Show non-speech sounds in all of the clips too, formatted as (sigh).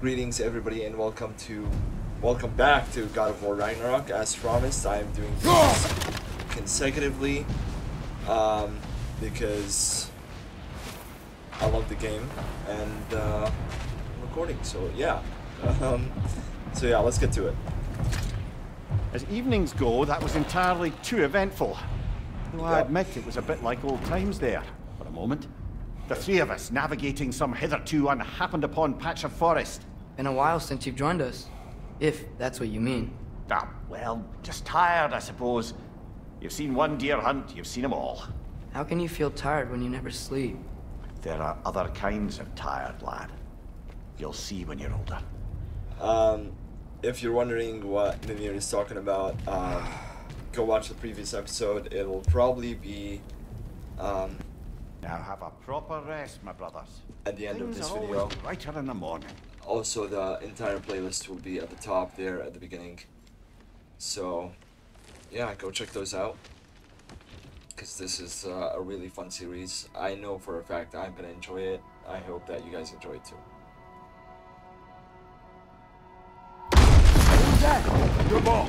Greetings, everybody, and welcome to, welcome back to God of War Ragnarok. As promised, I am doing this consecutively, um, because I love the game, and uh, I'm recording. So yeah, (laughs) um, so yeah, let's get to it. As evenings go, that was entirely too eventful. Though I admit it was a bit like old times there, for a moment. The three of us navigating some hitherto unhappened upon patch of forest. Been a while since you've joined us. If that's what you mean. Ah, well, just tired, I suppose. You've seen one deer hunt, you've seen them all. How can you feel tired when you never sleep? There are other kinds of tired, lad. You'll see when you're older. Um, if you're wondering what Mimir is talking about, um, go watch the previous episode. It'll probably be um, Now have a proper rest, my brothers. at the end of this video. always brighter in the morning. Also, the entire playlist will be at the top there at the beginning. So, yeah, go check those out. Because this is uh, a really fun series. I know for a fact I'm going to enjoy it. I hope that you guys enjoy it too. Your ball.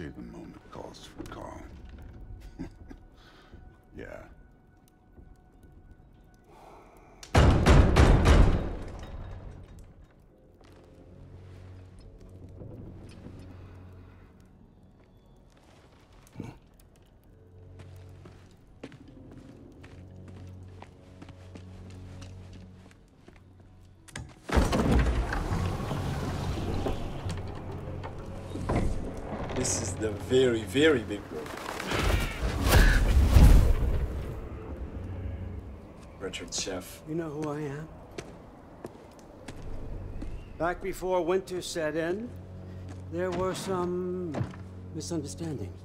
I'd the moment calls for calm. The very, very big room. Richard Chef. You know who I am? Back before winter set in, there were some misunderstandings.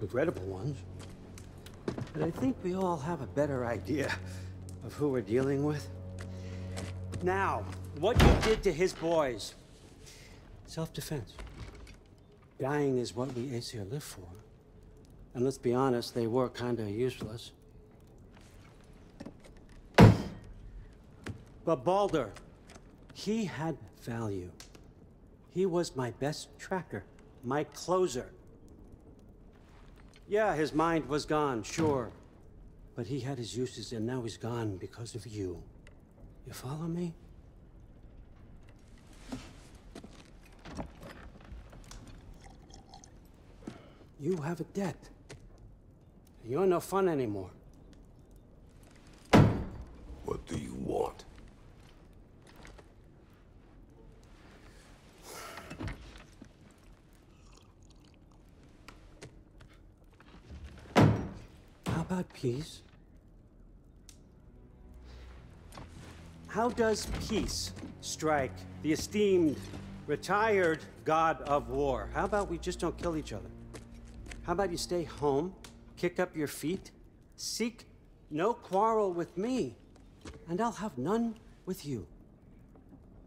Regrettable ones. But I think we all have a better idea of who we're dealing with. Now, what you did to his boys. Self-defense. Dying is what we Aesir live for. And let's be honest, they were kinda useless. But Baldur, he had value. He was my best tracker, my closer. Yeah, his mind was gone, sure. But he had his uses, and now he's gone because of you. You follow me? You have a debt. You're no fun anymore. What do you want? How about peace? How does peace strike the esteemed, retired god of war? How about we just don't kill each other? How about you stay home, kick up your feet, seek no quarrel with me, and I'll have none with you.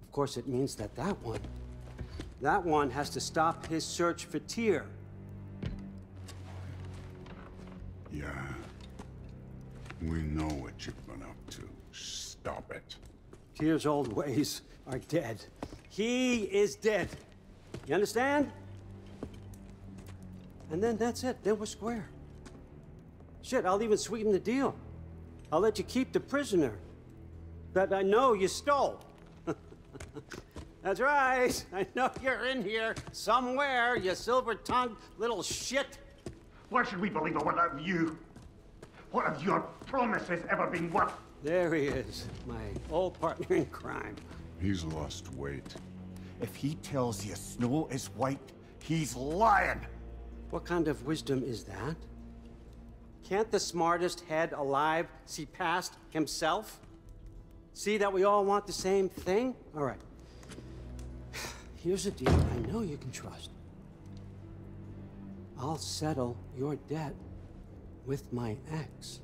Of course, it means that that one, that one has to stop his search for Tyr. Yeah. We know what you've been up to. Stop it. Tyr's old ways are dead. He is dead. You understand? And then that's it. Then we're square. Shit, I'll even sweeten the deal. I'll let you keep the prisoner that I know you stole. (laughs) that's right. I know you're in here somewhere, you silver-tongued little shit. Why should we believe a word of you? What have your promises ever been worth? There he is, my old partner in crime. He's lost weight. If he tells you snow is white, he's lying. What kind of wisdom is that? Can't the smartest head alive see past himself? See that we all want the same thing? All right. (sighs) Here's a deal I know you can trust. I'll settle your debt with my ex.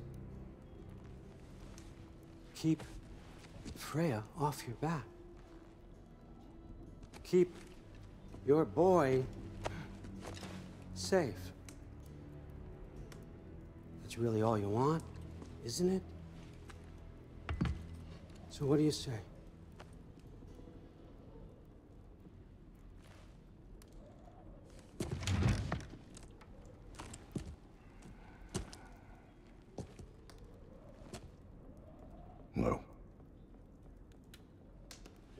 Keep Freya off your back. Keep your boy safe. That's really all you want, isn't it? So what do you say? No.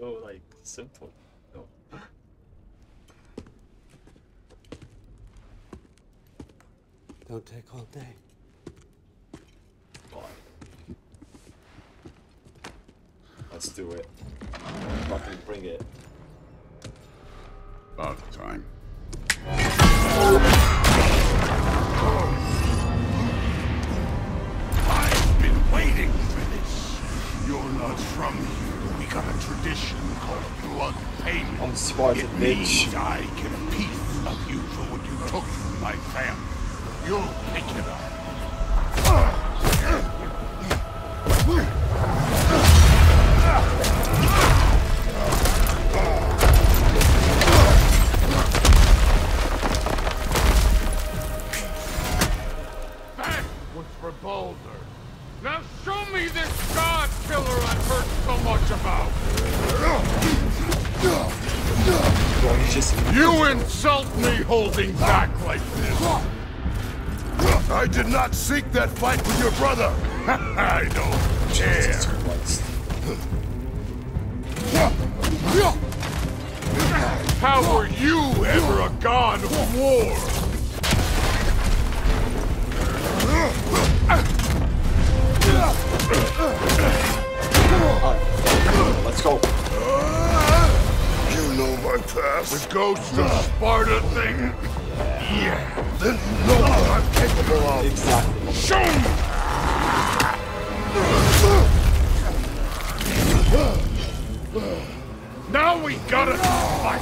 Oh, like simple. No. Don't all day. God. Let's do it. Fucking bring it. About time. I've been waiting for this. You're not from here. We got a tradition called blood payment. I'm Spartan, it bitch. means I Gotta fight!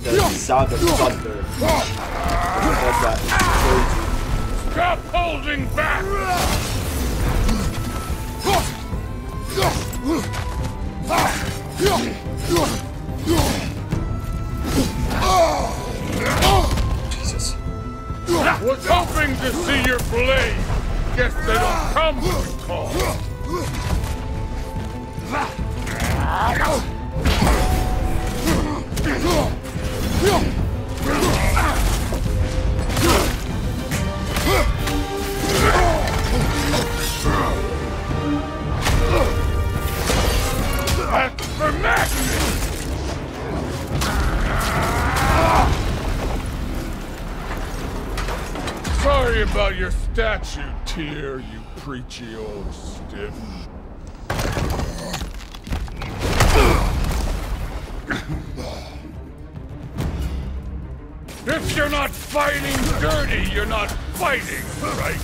The sound of thunder. Like that is Stop holding back! Jesus. Was hoping to see your blade. Guess they don't come For Magni! Sorry about your statue, Tyr, you stiff. If you're not fighting dirty, you're not fighting, right?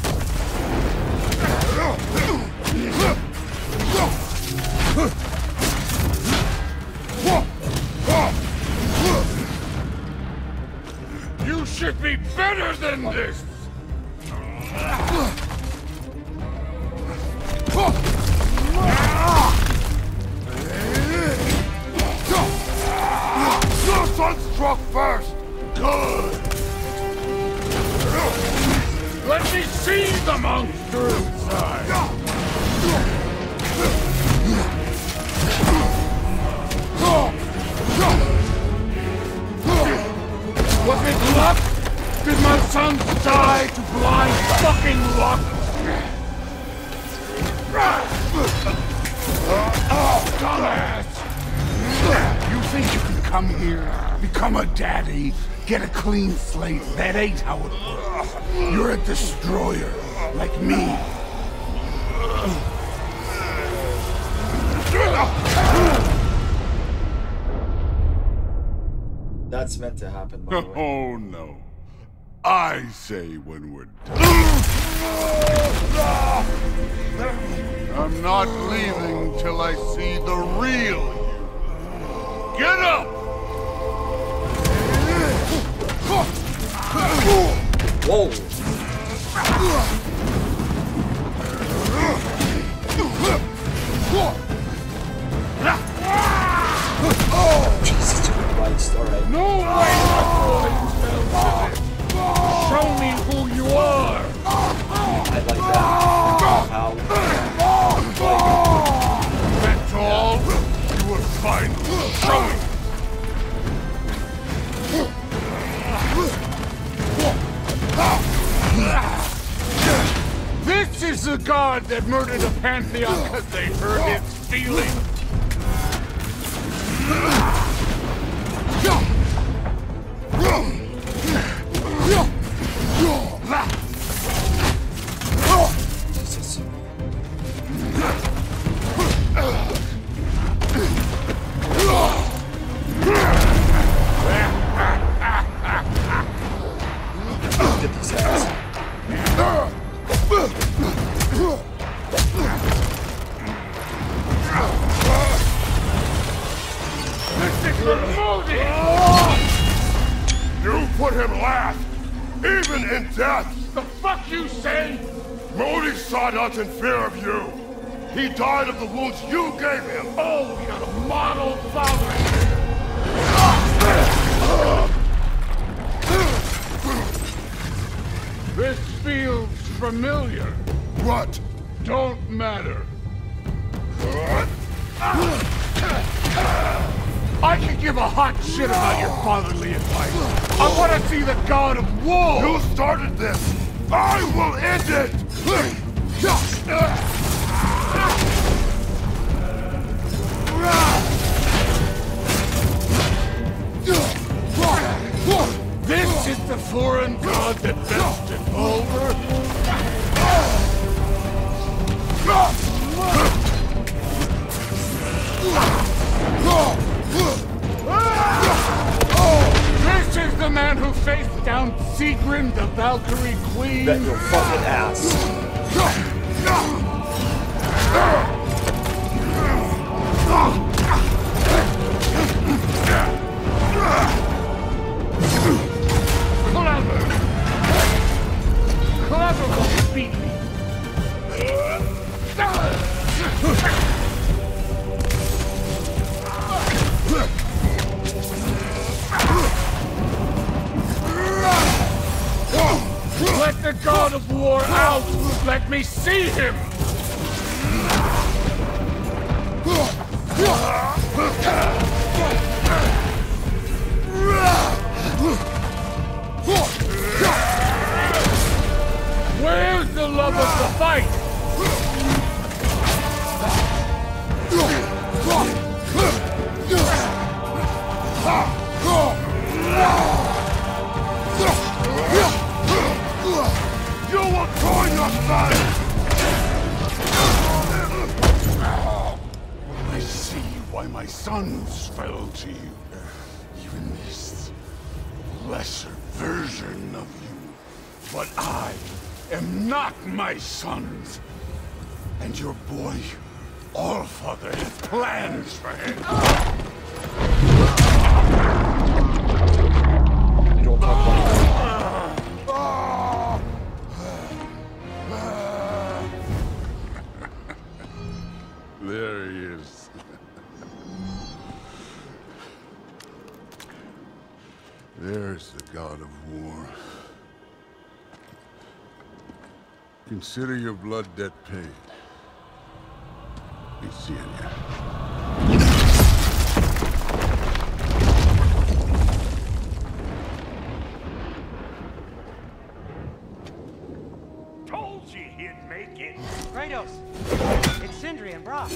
You should be better than this! Come here, become a daddy, get a clean slate? That ain't how it works. You're a destroyer, like me. That's meant to happen, by the oh, way. Oh no. I say when we're done. I'm not leaving till I see the real you. Get up! Jesus Christ, alright. No way Show me who you are! I like that. How? That's all? You were finally showing This is the god that murdered a pantheon because they hurt his feelings. Familiar. What? Don't matter. I can give a hot shit about your fatherly advice. I want to see the god of war. You started this. I will end it. This is the foreign god that best it over. This is the man who faced down Sigrun, the Valkyrie Queen. Bet your fucking ass. (laughs) of you. But I am not my sons. And your boy, Allfather, has plans for him. Consider your blood debt paid. Be seeing you. Told you he'd make it. Kratos! It's Sindri and Brok.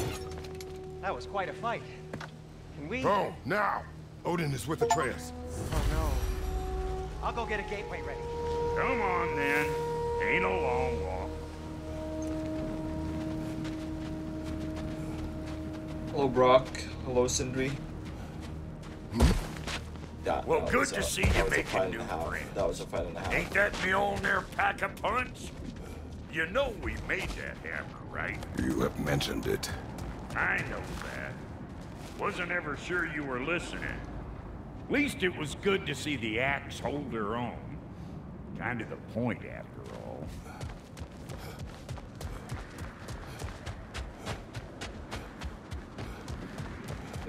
That was quite a fight. Can we... Go, now! Odin is with Atreus. Oh, no. I'll go get a gateway ready. Come on then. Ain't a long walk. Hello, Brok. Hello, Sindri. Yeah, Well, that good was to a- see you was a making new a half. friends. That was a fight and a half. Ain't that Mjolnir pack a punch? You know we made that hammer, right? You have mentioned it. I know that. Wasn't ever sure you were listening. At least it was good to see the axe hold her own. Kind of the point, after all.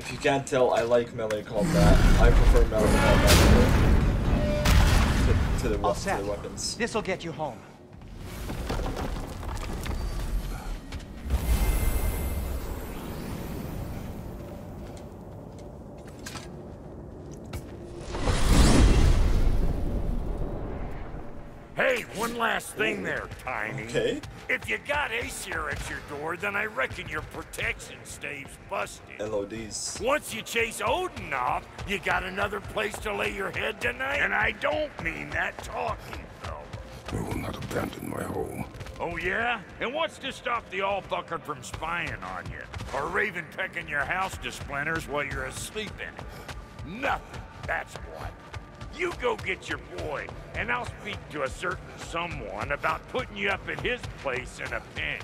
If you can't tell, I like melee combat. I prefer melee combat to, to, the, to the weapons. This'll get you home. Last thing there, Tiny. Okay. If you got Aesir at your door, then I reckon your protection stave's busted. LODs. Once you chase Odin off, you got another place to lay your head tonight? And I don't mean that talking, fella. I will not abandon my home. Oh, yeah? And what's to stop the all-bucker from spying on you? Or Raven pecking your house to splinters while you're asleep in it? Nothing, that's what. You go get your boy, and I'll speak to a certain someone about putting you up at his place in a pinch.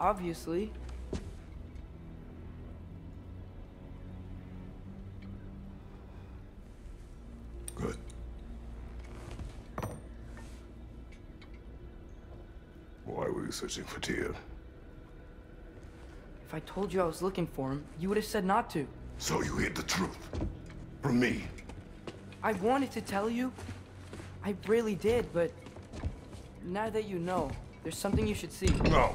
obviously. Good. Why were you searching for Tyr? If I told you I was looking for him, you would have said not to. So you hid the truth. From me. I wanted to tell you. I really did, but... Now that you know, there's something you should see. No.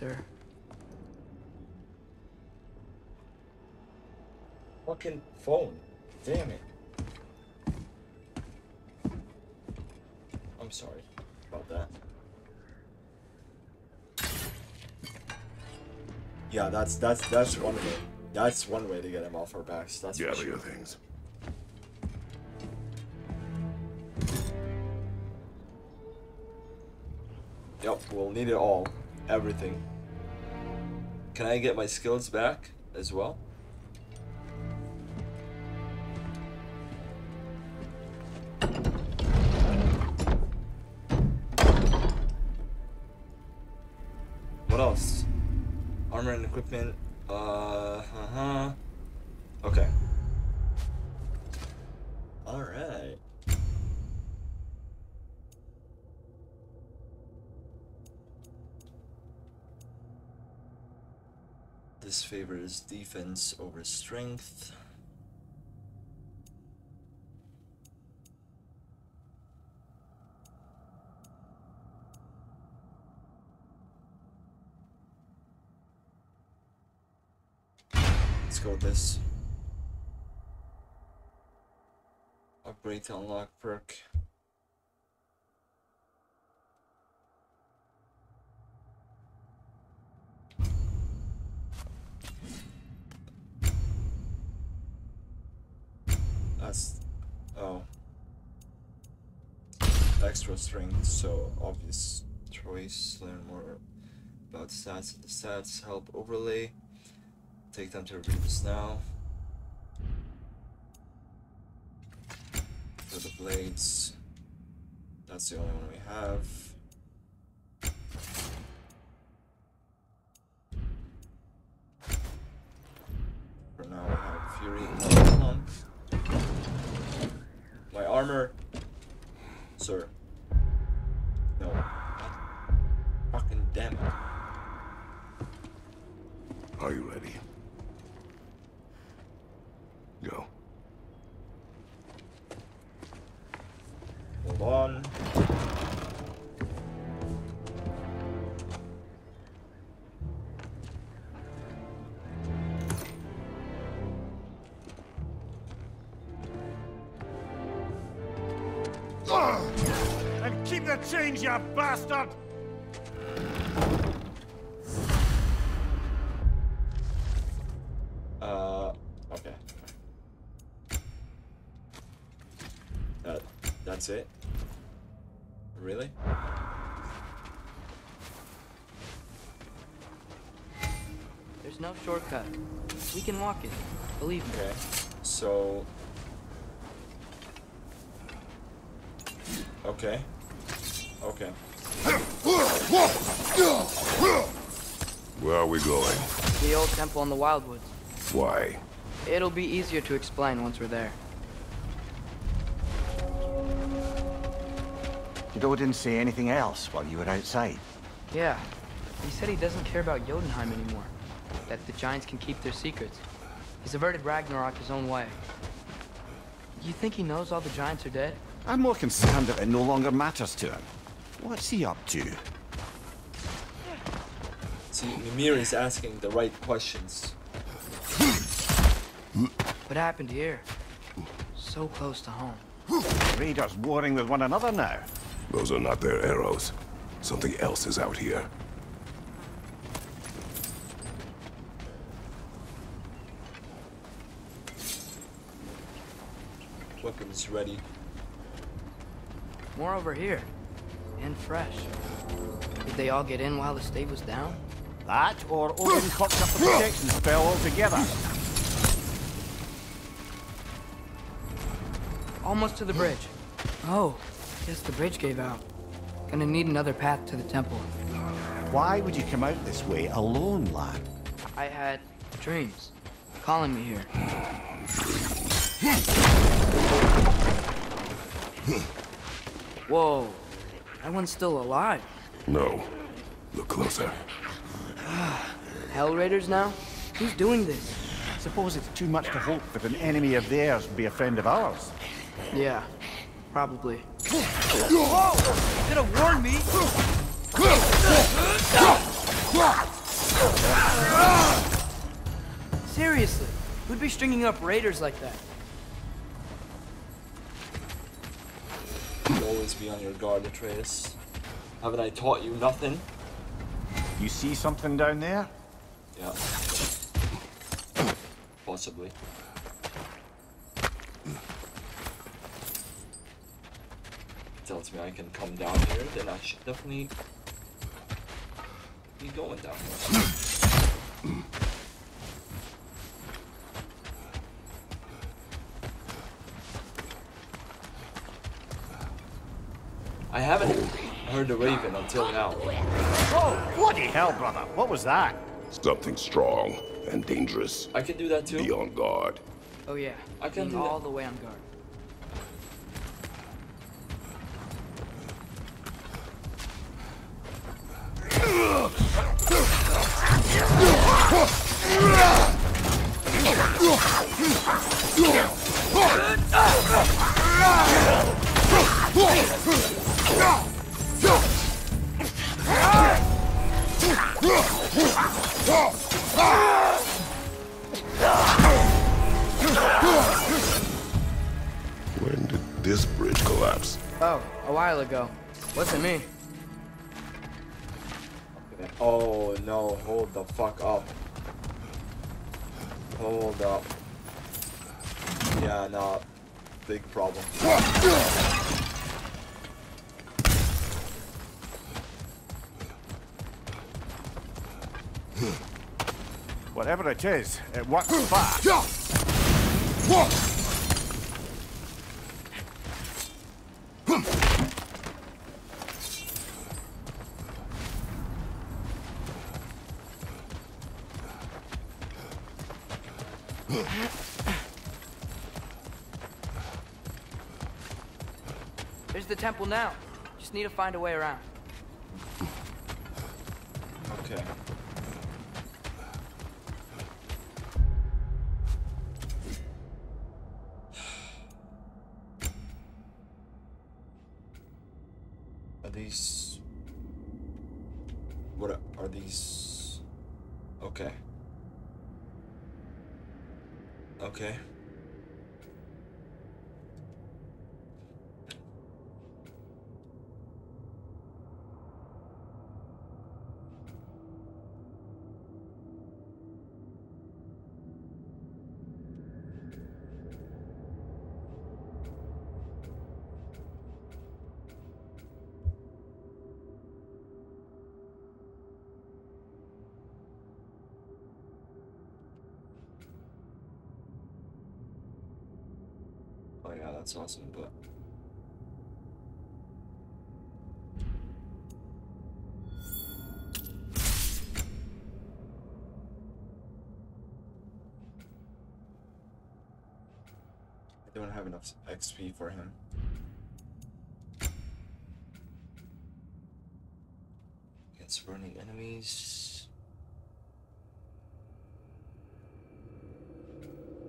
Sir. Fucking phone. Damn it. I'm sorry about that. Yeah, that's that's that's one way. That's one way to get him off our backs. That's for Gather sure. your things. Yep, we'll need it all. Everything. Can I get my skills back as well? What else? Armor and equipment. Uh huh. Okay. Alright. Favors defense over strength. Let's go with this. Upgrade to unlock perk. That's oh extra strength, so obvious choice. Learn more about stats. The stats help overlay. Take time to review this now. For the blades, that's the only one we have. Change, you bastard! Uh, okay. That, that's it? Really? There's no shortcut. We can walk it. Believe me. Okay. So. Okay. Okay. Where are we going? The old temple in the Wildwoods. Why? It'll be easier to explain once we're there. Did Odin say anything else while you were outside? Yeah. He said he doesn't care about Jotunheim anymore. That the Giants can keep their secrets. He's averted Ragnarok his own way. You think he knows all the Giants are dead? I'm more concerned that it no longer matters to him. What's he up to? See, Mimir is asking the right questions. What happened here? So close to home. Raiders warring with one another now. Those are not their arrows. Something else is out here. Weapons ready. More over here. And fresh. Did they all get in while the stave was down? That, or Odin cocked up the protection spell altogether. Almost to the bridge. Oh, guess the bridge gave out. Gonna need another path to the temple. Why would you come out this way alone, lad? I had dreams calling me here. (sighs) Whoa, that one's still alive. No. Look closer. Hell Raiders now? Who's doing this? I suppose it's too much to hope that an enemy of theirs would be a friend of ours. Yeah, probably. Whoa! Should have warned me! Seriously, who'd be stringing up raiders like that? Always be on your guard, Atreus. Haven't I taught you nothing? You see something down there? Yeah. Possibly. Tells me I can come down here, then I should definitely be going down here. I haven't heard the raven until now. Oh, bloody hell, brother. What was that? Something strong and dangerous. I can do that too. Be on guard. Oh yeah, I can being do that. all the way on guard. (laughs) When did this bridge collapse? Oh, a while ago. Wasn't me. Oh no, hold the fuck up. Hold up. Yeah, nah. Big problem. Whatever it is, it works fast. There's the temple now. Just need to find a way around. Okay. Yeah, that's awesome, but... I don't have enough XP for him. Against burning enemies...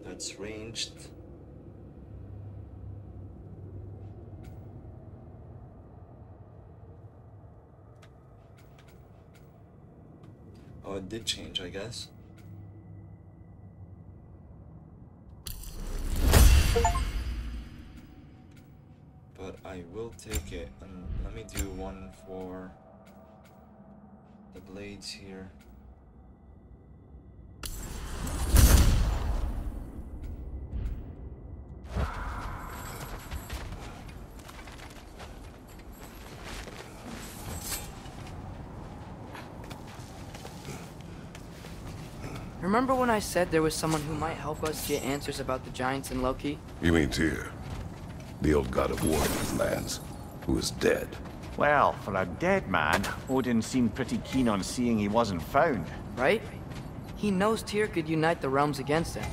That's ranged. Did change, I guess. But I will take it, and let me do one for the blades here. Remember when I said there was someone who might help us get answers about the giants and Loki? You mean Tyr? The old god of war in these lands, who is dead. Well, for a dead man, Odin seemed pretty keen on seeing he wasn't found. Right? He knows Tyr could unite the realms against him.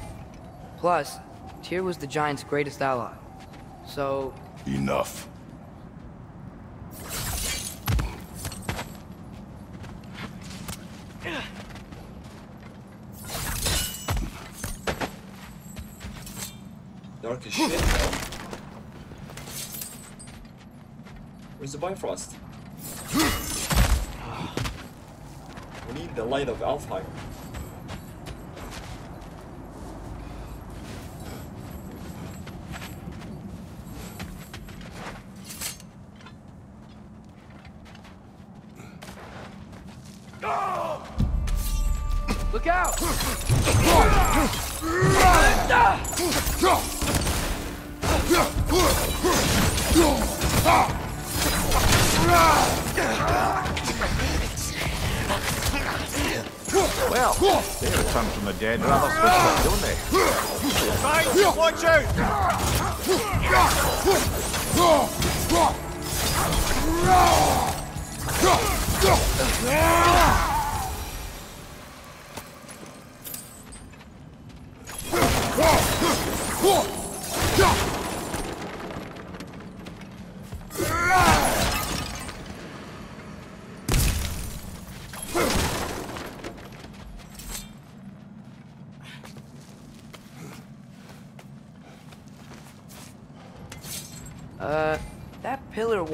Plus, Tyr was the giant's greatest ally. So, Enough. Dark as shit, man. Where's the Bifrost? Ah. We need the light of Alfheim.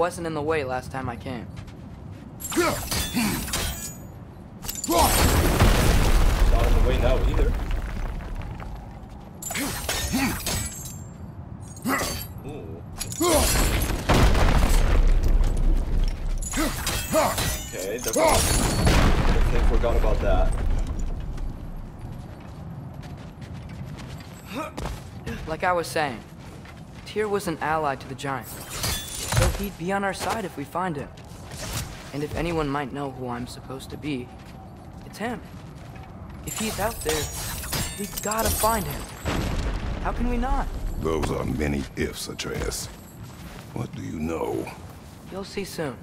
Wasn't in the way last time I came. Not in the way now either. Ooh. Okay, definitely, definitely forgot about that. Like I was saying, Tyr was an ally to the giant. He'd be on our side if we find him. And if anyone might know who I'm supposed to be, it's him. If he's out there, we gotta find him. How can we not? Those are many ifs, Atreus. What do you know? You'll see soon.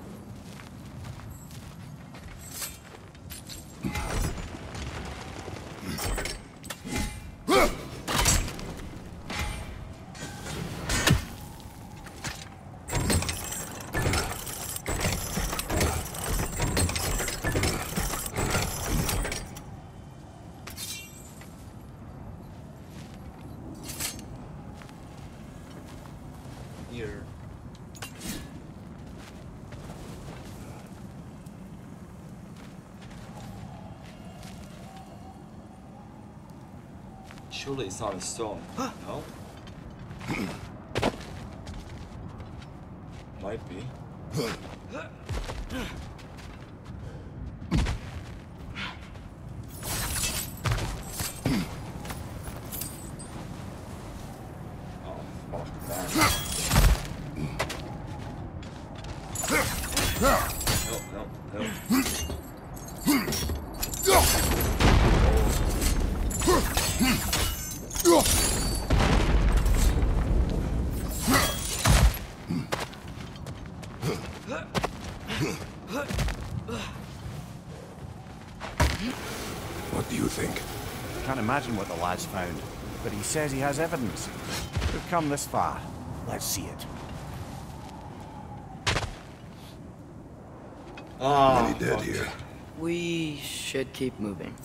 Here. Surely it's not a stone. no? (clears throat) Might be. Imagine what the lad's found, but he says he has evidence. We've come this far. Let's see it. Ah, Many dead fuck. here. We should keep moving.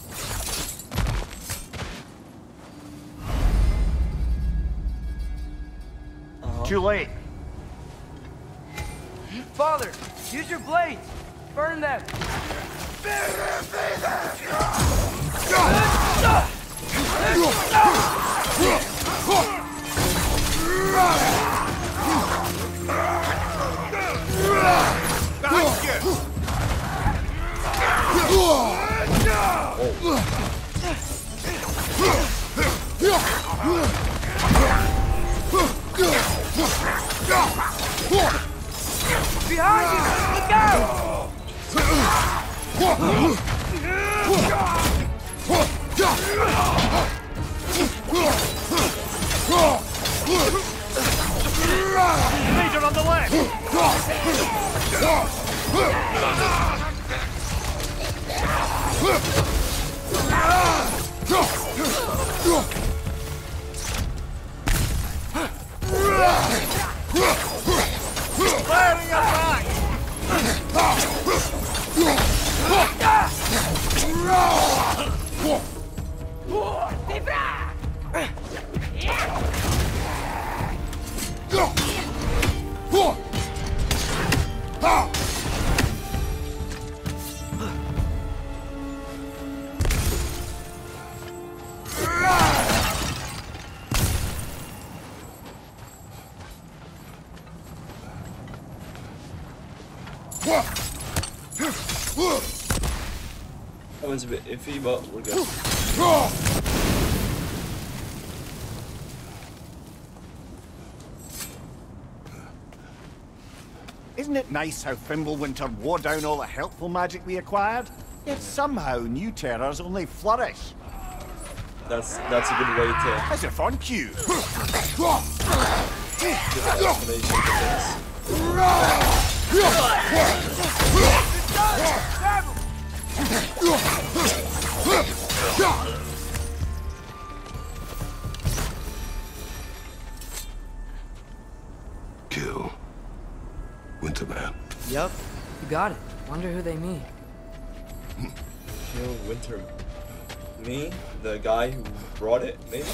Too late. Father, use your blades! Burn them! Behind you! Look out! Major on the left! Firing your one's a bit iffy, but we're good. Isn't it nice how Fimbulwinter wore down all the helpful magic we acquired? Yet somehow new terrors only flourish. That's that's a good way to As if on cue. give an explanation for things. Kill. Winterman. Yup, you got it. Wonder who they mean. Kill Winter. Me, the guy who brought it, maybe?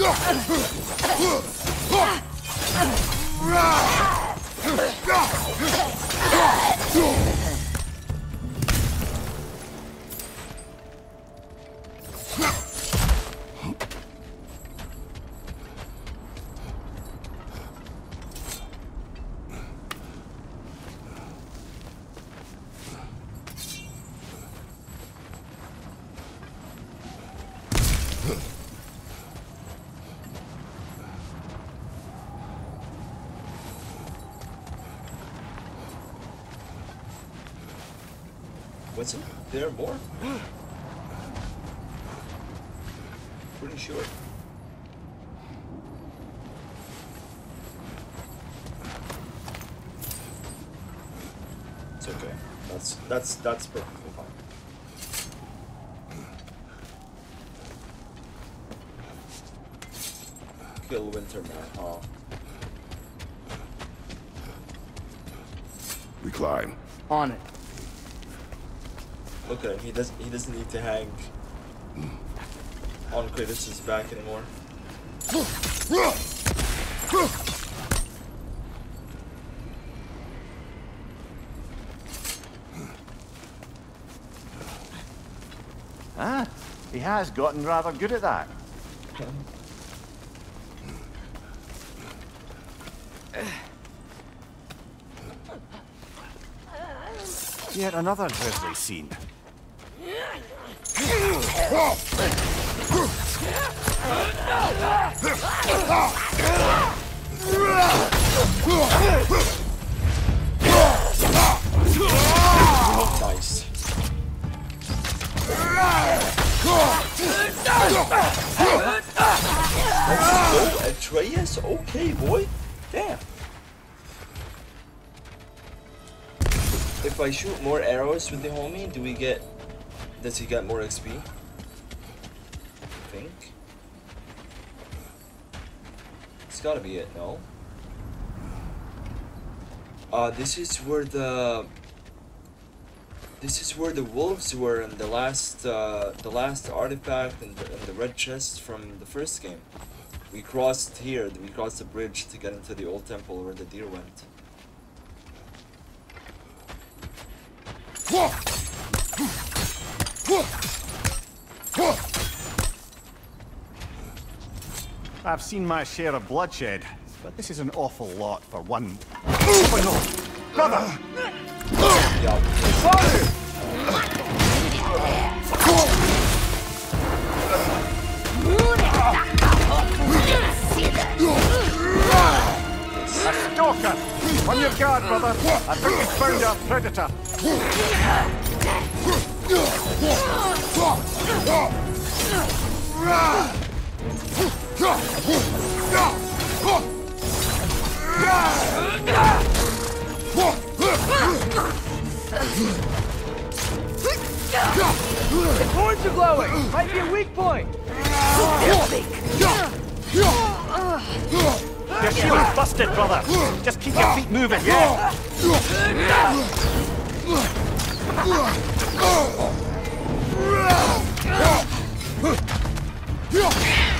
What's That's that's that's perfectly fine. Kill Winterman, huh? We climb. On it. Look at him. He doesn't. He doesn't need to hang on Kratos' back anymore. (laughs) Ah, he has gotten rather good at that. Yet another grisly scene. Nice. Atreus? Okay, boy. Damn. If I shoot more arrows with the homie, do we get... Does he get more XP? I think. It's gotta be it, no? Uh, this is where the... This is where the wolves were in the last, uh, the last artifact and the, and the red chest from the first game. We crossed here, we crossed the bridge to get into the old temple where the deer went. I've seen my share of bloodshed, but this is an awful lot for one. Oh no! Brother! Stalker! On your guard, brother! I think predator! Its horns are glowing! Might be a weak point! Your shield's busted, brother! Just keep your feet moving, yeah? This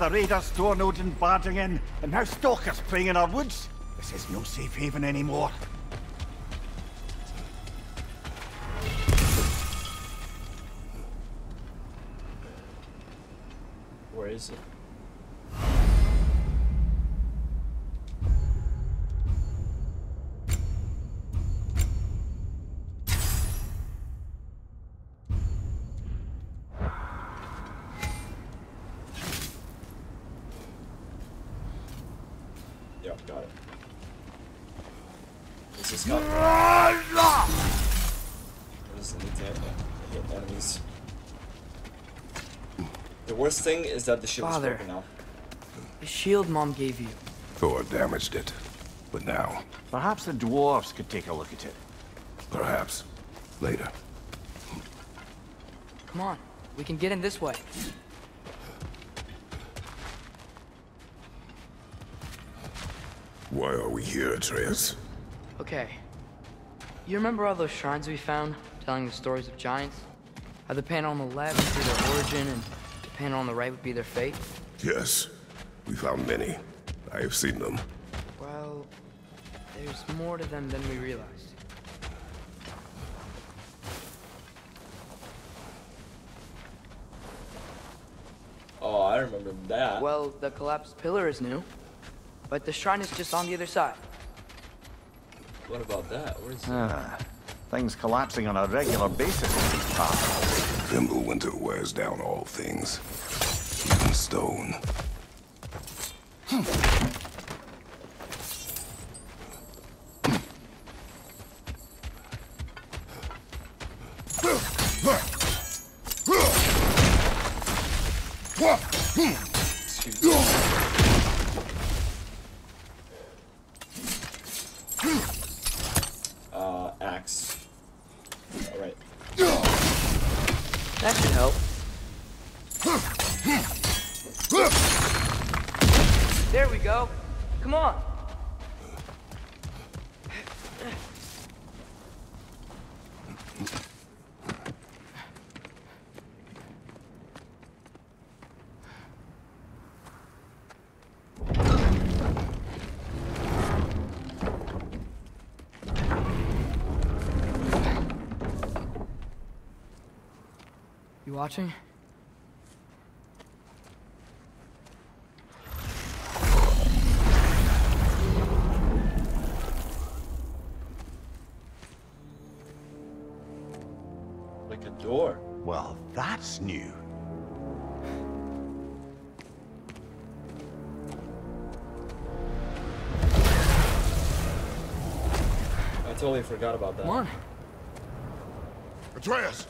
the raiders, Storm Odin barging in, and now stalkers preying in our woods. This is no safe haven anymore. Is that the shield is Father. broken now. The shield Mom gave you. Thor damaged it. But now, Perhaps the dwarves could take a look at it. perhaps, later. Come on, we can get in this way. Why are we here, Atreus? Okay. You remember all those shrines we found, telling the stories of giants? How the panel on the left would be their origin, and the panel on the right would be their fate? Yes, we found many. I have seen them. Well, there's more to them than we realized. Oh, I remember that. Well, the collapsed pillar is new, but the shrine is just on the other side. what about that? Where's it? Ah, things collapsing on a regular basis in these parts. Fimbulwinter wears down all things, even stone. Hmm. Watching? Like a door. Well, that's new. I totally forgot about that. Come on. Atreus, wait!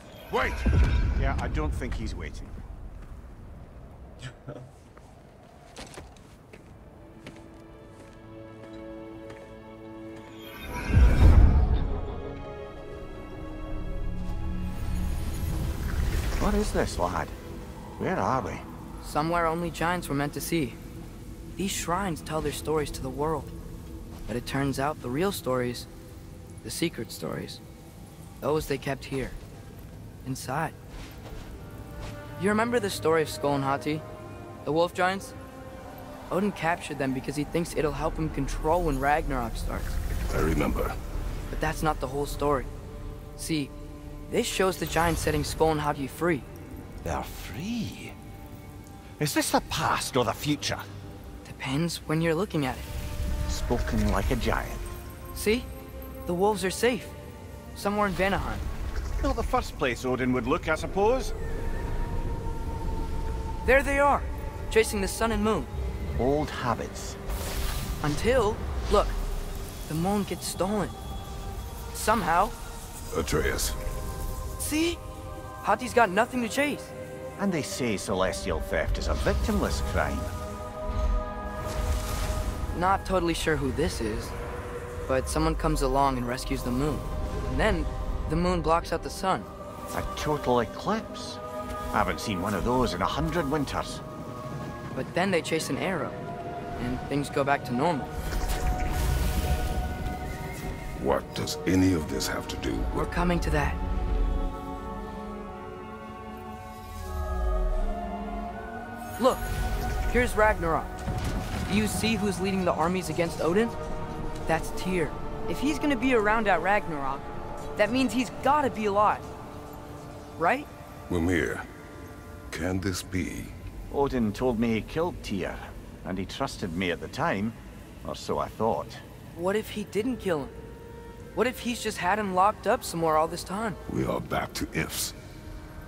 Yeah, I don't think he's waiting. What is this, lad? Where are we? Somewhere only giants were meant to see. These shrines tell their stories to the world. But it turns out the real stories, the secret stories, those they kept here, inside. You remember the story of Sköll and Hati? The wolf giants? Odin captured them because he thinks it'll help him control when Ragnarok starts. I remember. But that's not the whole story. See, this shows the giants setting Sköll and Hati free. They're free. Is this the past or the future? Depends when you're looking at it. Spoken like a giant. See? The wolves are safe. Somewhere in Vanaheim. Not the first place Odin would look, I suppose. There they are, chasing the sun and moon. Old habits. Until, look, the moon gets stolen. Somehow. Atreus. See? Hati's got nothing to chase. And they say celestial theft is a victimless crime. Not totally sure who this is, but someone comes along and rescues the moon. And then, the moon blocks out the sun. A total eclipse. I haven't seen one of those in a hundred winters. But then they chase an arrow, and things go back to normal. What does any of this have to do We're coming to that. Look, here's Ragnarok. Do you see who's leading the armies against Odin? That's Tyr. If he's gonna be around at Ragnarok, that means he's gotta be alive. Right? Mimir, can this be? Odin told me he killed Tyr, and he trusted me at the time, or so I thought. What if he didn't kill him? What if he's just had him locked up somewhere all this time? We are back to ifs.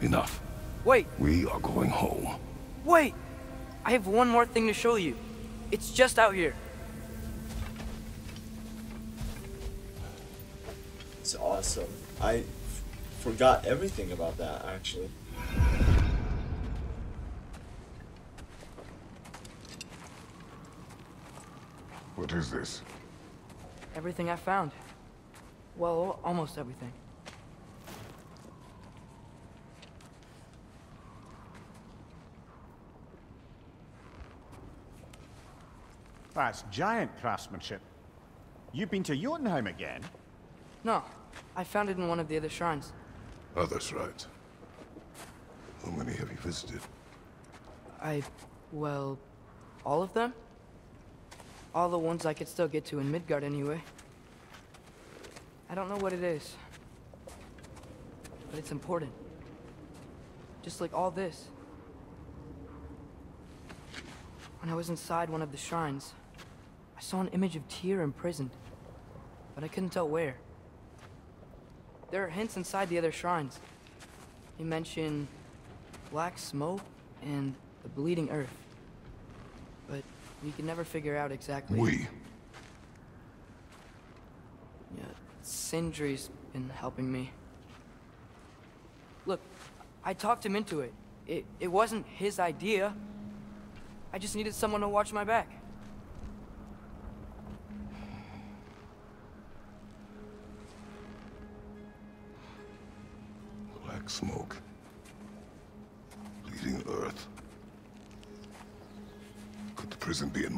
Enough. Wait, We are going home. wait! I have one more thing to show you. It's just out here. It's awesome. I forgot everything about that actually. What is this? Everything I found. Well, almost everything. That's giant craftsmanship. You've been to Jotunheim again? No, I found it in one of the other shrines. Oh, Others, right? How many have you visited? I, well, all of them? All the ones I could still get to in Midgard anyway. I don't know what it is. But it's important. Just like all this. When I was inside one of the shrines, I saw an image of Tyr imprisoned. But I couldn't tell where. There are hints inside the other shrines. They mention black smoke and the bleeding earth. We can never figure out exactly. We. Yeah, Sindri's been helping me. Look, I talked him into it. It it wasn't his idea. I just needed someone to watch my back.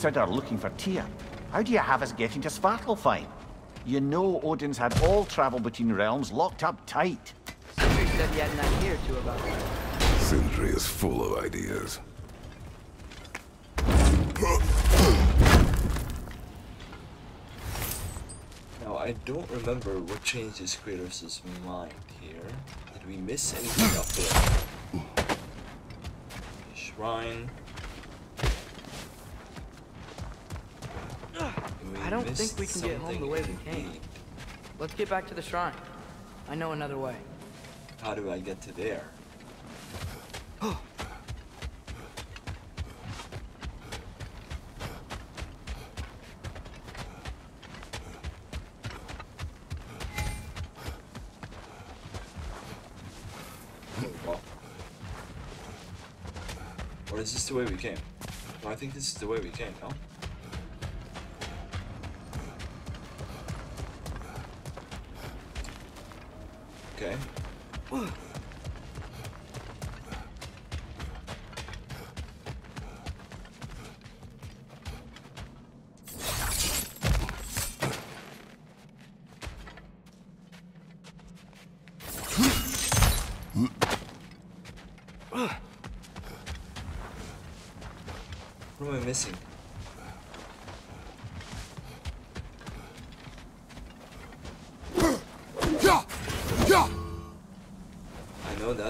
Even if we consider looking for Tyr, how do you have us getting to Svartalfheim? You know Odin's had all travel between realms locked up tight. Sindri said he had an idea or two about it. Sindri is full of ideas. Now I don't remember what changes Kratos' mind here. Did we miss anything up there? shrine. I don't think we can get home the way we came. Let's get back to the shrine. I know another way. How do I get to there? (gasps) Or is this the way we came? No, I think this is the way we came, no?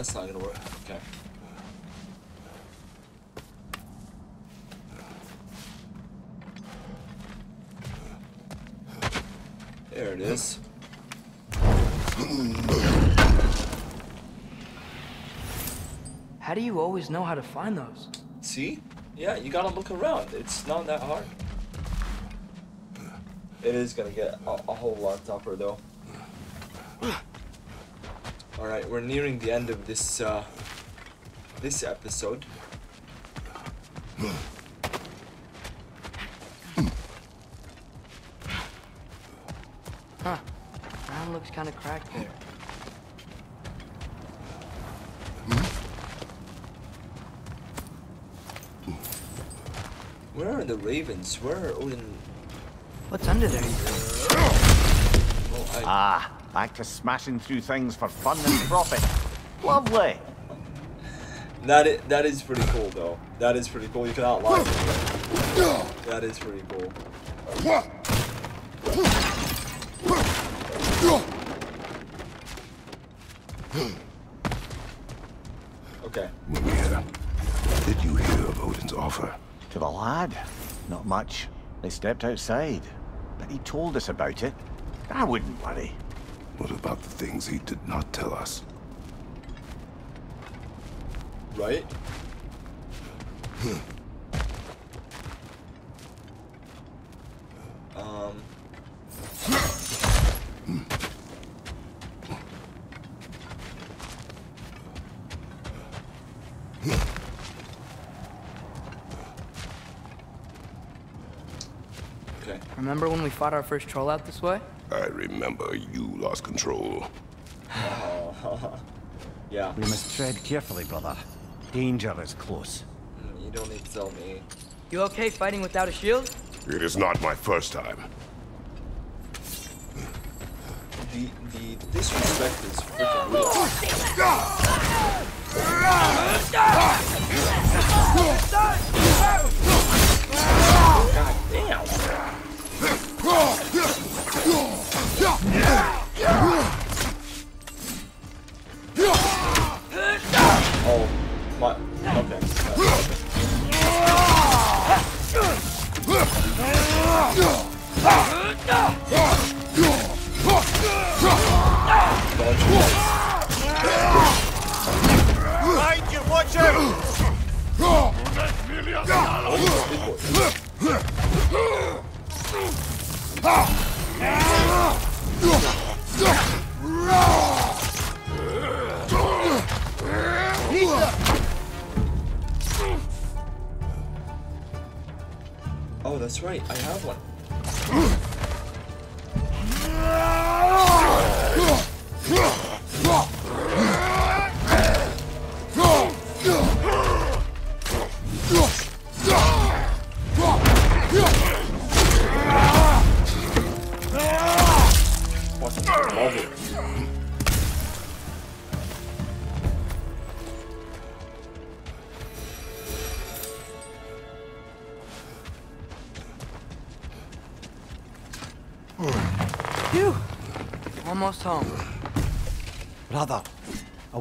That's not gonna work. Okay. There it is. How do you always know how to find those? See? Yeah, you gotta look around. It's not that hard. It is gonna get a, a whole lot tougher though. Alright, we're nearing the end of this uh this episode. Huh. Ground looks kind of cracked there. Where are the ravens? Where are Odin? What's under there? Oh, I, Ah, back to smashing through things for fun and profit. Lovely. that is, that is pretty cool though. That is pretty cool. You cannot lie. That is pretty cool. Okay. Mimir, did you hear of Odin's offer? To the lad? Not much. They stepped outside. But he told us about it. I wouldn't worry. What about the things he did not tell us? Right? um. Okay. Remember when we fought our first troll out this way? I remember you lost control. (laughs) Yeah. We must tread carefully, brother. Danger is close. Mm, You don't need to tell me. You okay fighting without a shield? It is not my first time. The the disrespect is freaking real. God damn. Oh my. Okay. Oh, Oh, that's right. I have one. Fucking (laughs)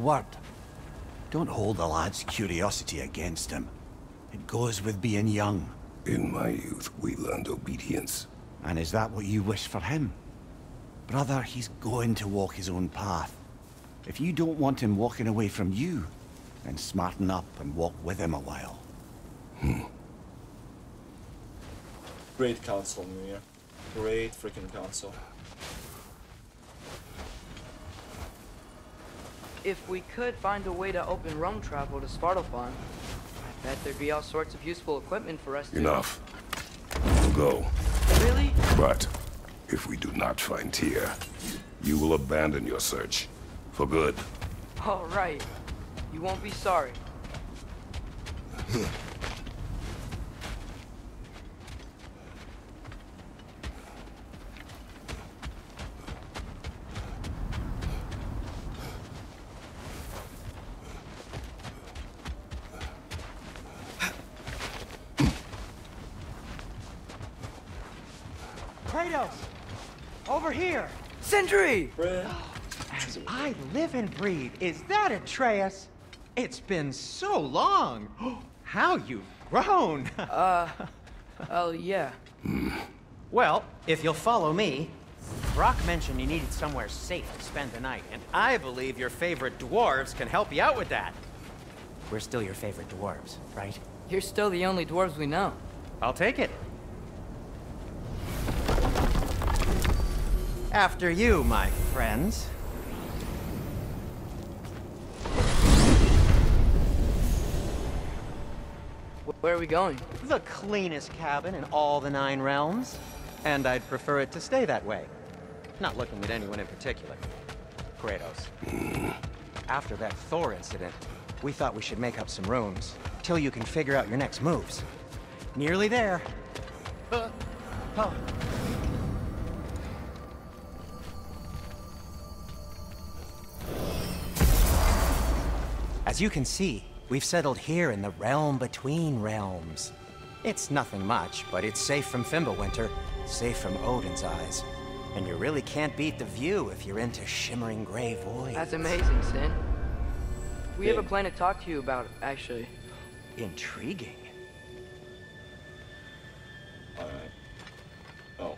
word. Don't hold the lad's curiosity against him. It goes with being young. In my youth, we learned obedience. And is that what you wish for him? Brother, he's going to walk his own path. If you don't want him walking away from you, then smarten up and walk with him a while. Hmm. Great counsel, Mimir. Great freaking counsel. If we could find a way to open realm travel to Svartalfheim, I bet there'd be all sorts of useful equipment for us to... Enough. We'll go. Really? But if we do not find Tyr, you will abandon your search. For good. All right. You won't be sorry. (laughs) Kratos! Over here! As I live and breathe, is that Atreus? It's been so long. (gasps) How you've grown. (laughs) Uh, oh, yeah. well, if you'll follow me, Brok mentioned you needed somewhere safe to spend the night, and I believe your favorite dwarves can help you out with that. We're still your favorite dwarves, right? You're still the only dwarves we know. I'll take it. After you, my friends. Where are we going? The cleanest cabin in all the Nine Realms. And I'd prefer it to stay that way. Not looking at anyone in particular. Kratos. After that Thor incident, we thought we should make up some rooms. Till you can figure out your next moves. Nearly there. Uh, oh. As you can see, we've settled here in the realm between realms. It's nothing much, but it's safe from Fimbulwinter, safe from Odin's eyes. And you really can't beat the view if you're into shimmering gray voids. That's amazing, Sin. We have a plan to talk to you about, actually. Intriguing. Alright. Oh.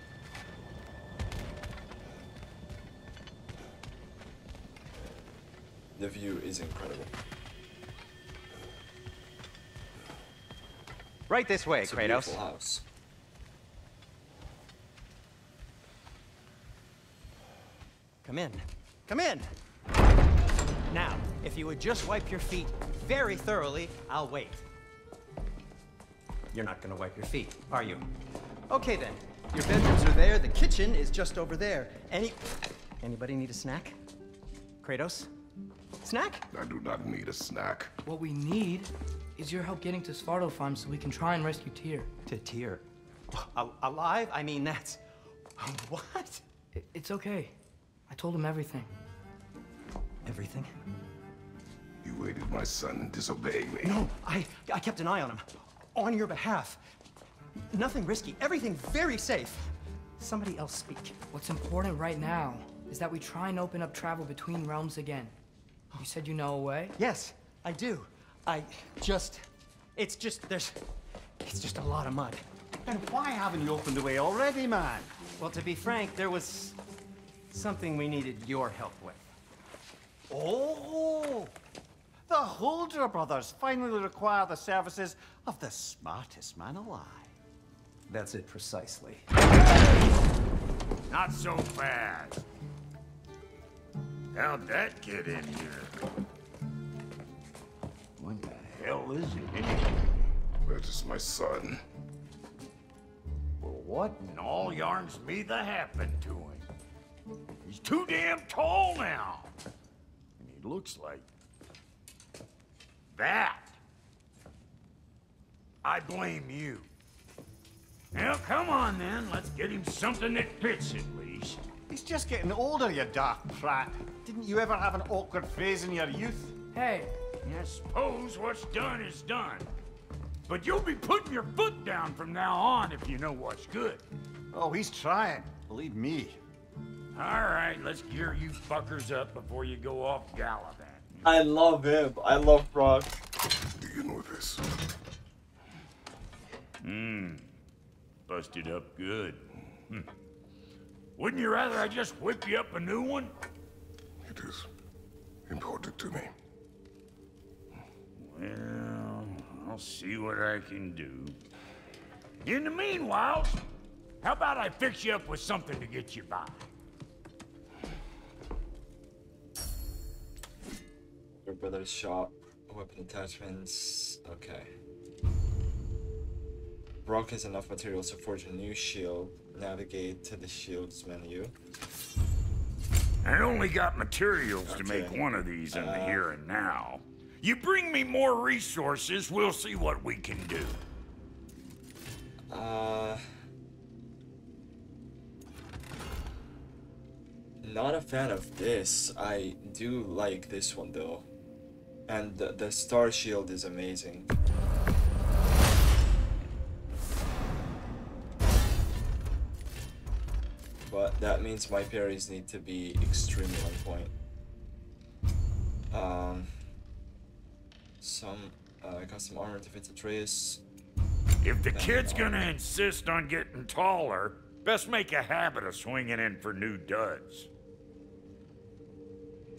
The view is incredible. Right this way, It's Kratos. beautiful house. Come in. Come in. Now, if you would just wipe your feet very thoroughly, I'll wait. You're not gonna wipe your feet, are you? Okay then. Your bedrooms are there, the kitchen is just over there. Any anybody need a snack? Kratos? Snack? I do not need a snack. What we need is your help getting to Svartalfheim so we can try and rescue Tyr. To Tyr. Al- alive? I mean that's what? It's okay. I told him everything. Everything? You aided my son in disobeying me. No, I I kept an eye on him. On your behalf. Nothing risky. Everything very safe. Somebody else speak. What's important right now is that we try and open up travel between realms again. You said you know a way? Yes, I do. I just. It's just. There's. It's just a lot of mud. Then why haven't you opened the way already, man? Well, to be frank, there was. something we needed your help with. Oh! The Huldra brothers finally require the services of the smartest man alive. That's it precisely. Not so fast. How'd that get in here? What the hell is it anyway? That is my son. Well, what in all yarns me the happened to him? He's too damn tall now. And he looks like that. I blame you. Now, come on then. Let's get him something that fits at least. He's just getting older, you dark prat. Didn't you ever have an awkward phase in your youth? Hey, I suppose what's done is done. But you'll be putting your foot down from now on if you know what's good. Oh, he's trying. Believe me. All right, let's gear you fuckers up before you go off gallivanting. I love him. I love Brok. Begin with this. Mmm. busted up good. Hm. Wouldn't you rather I just whip you up a new one? It is important to me. Well, I'll see what I can do. In the meanwhile, how about I fix you up with something to get you by? Your brother's shop, weapon attachments. Okay. Brok has enough materials to forge a new shield. Navigate to the shields menu. I only got materials to make one of these in the Uh, here and now. You bring me more resources, we'll see what we can do. Uh. Not a fan of this. I do like this one though. And the, the star shield is amazing. But that means my parries need to be extremely on point. Um, some, uh, I got some armor to fit Atreus. If the kid's gonna insist on getting taller, best make a habit of swinging in for new duds.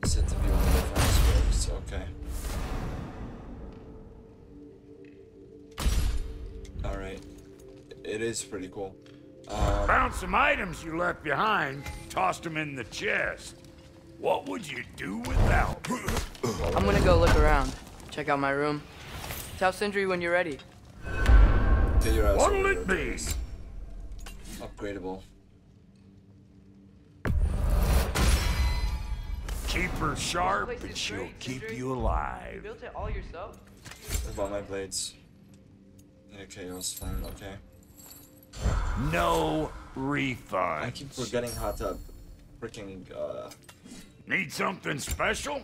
Said to be one of the fastest works, okay. Alright. It is pretty cool. Um, Found some items you left behind, tossed them in the chest. What would you do without? I'm gonna go look around. Check out my room. Tell Sindri when you're ready. get your ass What'll it be? Upgradable. Keep her sharp and she'll great, keep Sindri. you You alive. built it all yourself? What about my blades? Yeah, chaos flame, okay. No refund. I refunds. keep forgetting how to freaking uh Need something special?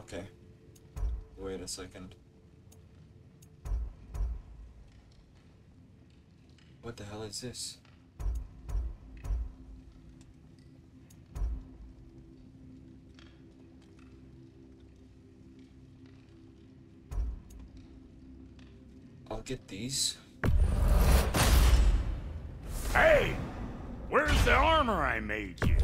Okay. Wait a second. What the hell is this? I'll get these. Hey! Where's the armor I made you?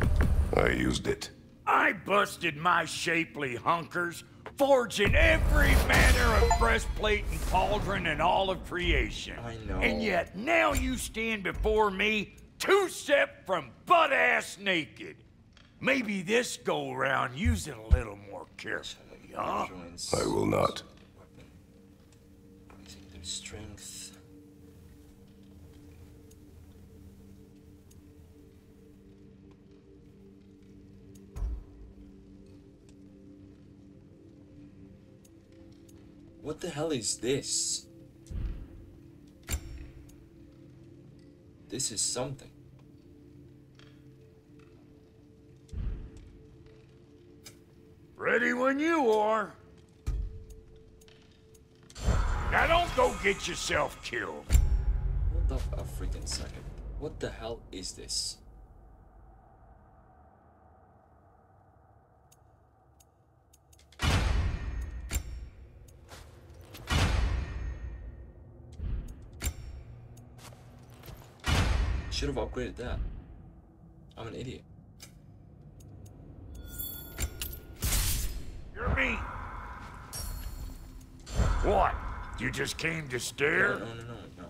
I used it. I busted my shapely hunkers, forging every manner of breastplate and pauldron in all of creation. I know. And yet now you stand before me, two step from butt ass naked. Maybe this go around use it a little more carefully, huh? Joins I will not. weapon. Increasing their strength. What the hell is this? This is something. Ready when you are. Now don't go get yourself killed. Hold up a freaking second. What the hell is this? Should have upgraded that. I'm an idiot. You're me. What? You just came to stare? no, no, no, no.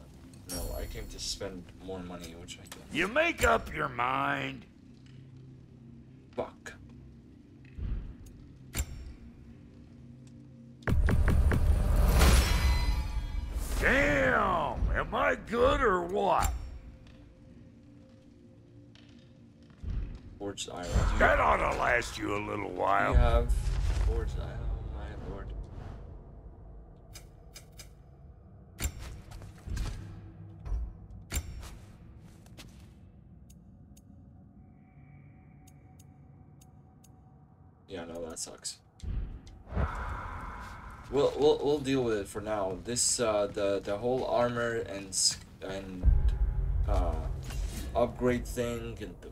No, No, I came to spend more money, which I don't. You make up your mind. Fuck. Damn! Am I good or what? Forged iron. That ought to last you a little while. you have forged iron? My lord. Yeah, no, that sucks. We'll, we'll, we'll deal with it for now. This, uh, the, the whole armor and, and, uh, upgrade thing, and the,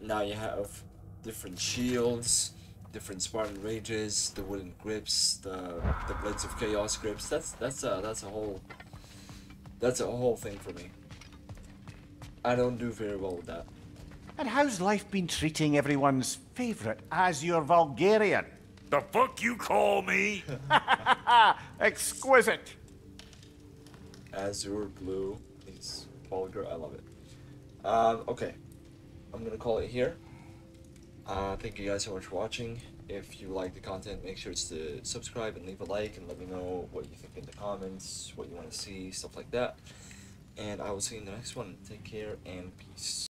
now you have different shields. different Spartan rages, the wooden grips, the the Blades of Chaos grips. That's that's a that's a whole that's a whole thing for me. I don't do very well with that. And how's life been treating everyone's favourite Azure Vulgarian? The fuck you call me? (laughs) Exquisite! Azure blue. He's vulgar. I love it. Um, okay, I'm gonna call it here. Uh, thank you guys so much for watching. If you like the content, make sure to subscribe and leave a like and let me know what you think in the comments, what you want to see, stuff like that. And I will see you in the next one. Take care and peace.